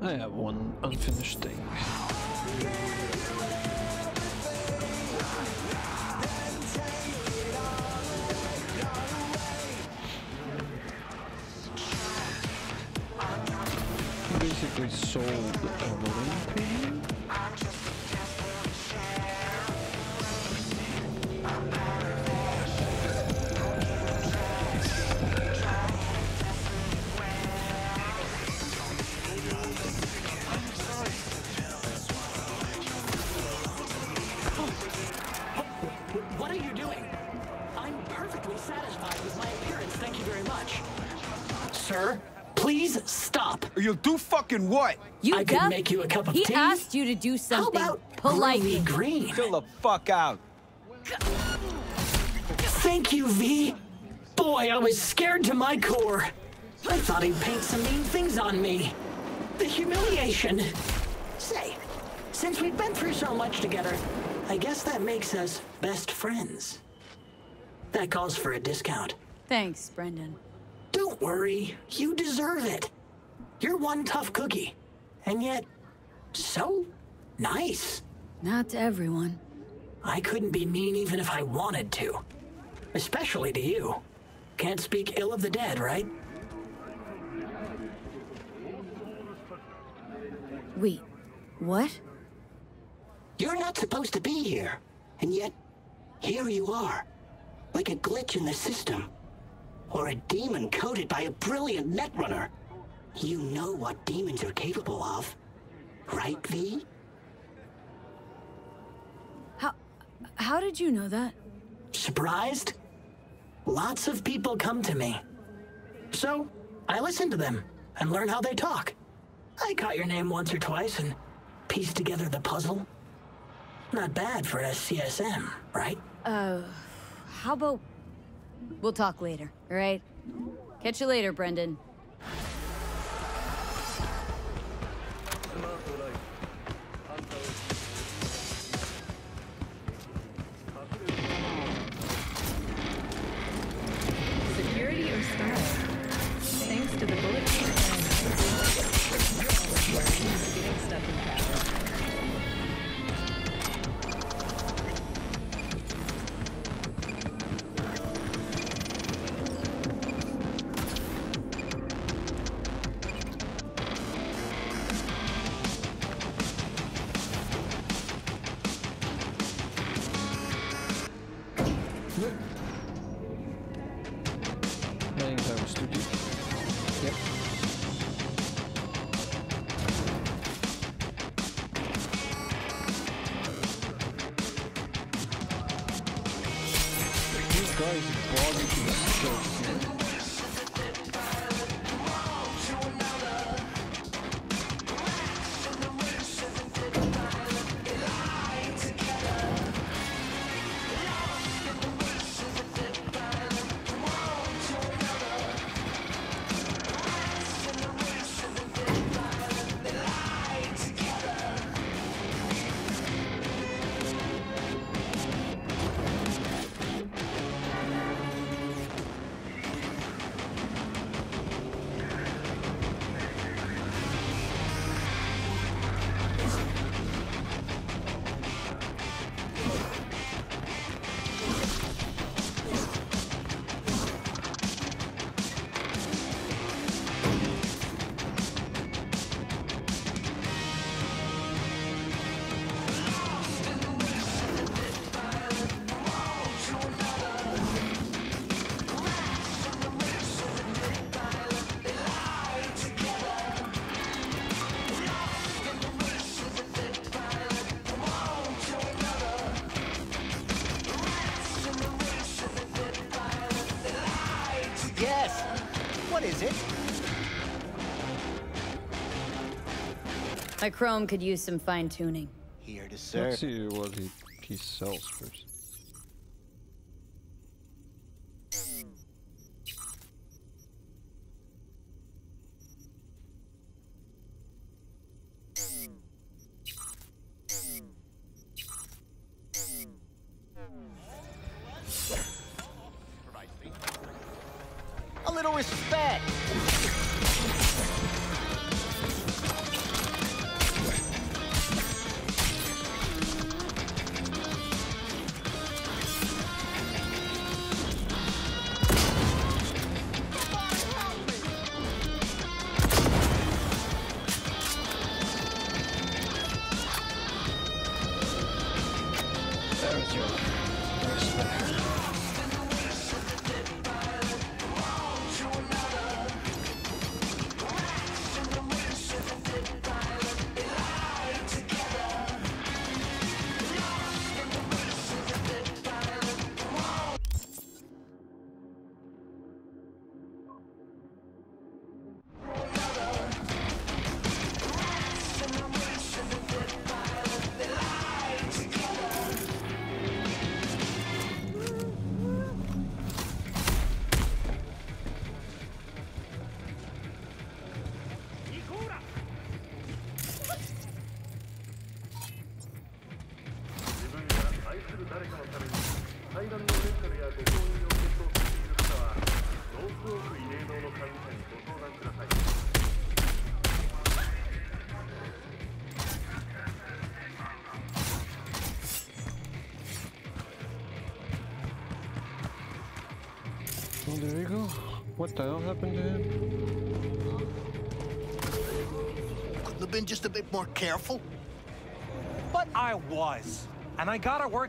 I have one unfinished thing. Basically sold everything. Sir, please stop. You'll do fucking what? You I could make you a cup of he tea. asked you to do something How about polite. Groovy green? Chill the fuck out. Thank you, V. Boy, I was scared to my core. I thought he'd paint some mean things on me. The humiliation. Say, since we've been through so much together, I guess that makes us best friends. That calls for a discount. Thanks, Brendan. Don't worry, you deserve it. You're one tough cookie, and yet so nice. Not to everyone. I couldn't be mean even if I wanted to. Especially to you. Can't speak ill of the dead, right? Wait, what? You're not supposed to be here. And yet, here you are. Like a glitch in the system. Or a demon coded by a brilliant netrunner. You know what demons are capable of. Right, V? How how did you know that? Surprised? Lots of people come to me. So, I listen to them and learn how they talk. I caught your name once or twice and pieced together the puzzle. Not bad for a CSM, right? Uh, how about we'll talk later, all right? Catch you later, Brendan. Playing Tower Studio. Yep. These guys bother to so What is it? My Chrome could use some fine tuning. Here to serve. Let's see what he, he sells first. A little Oh, there you go. What the hell happened to him? Couldn't have been just a bit more careful. But I was. And I gotta work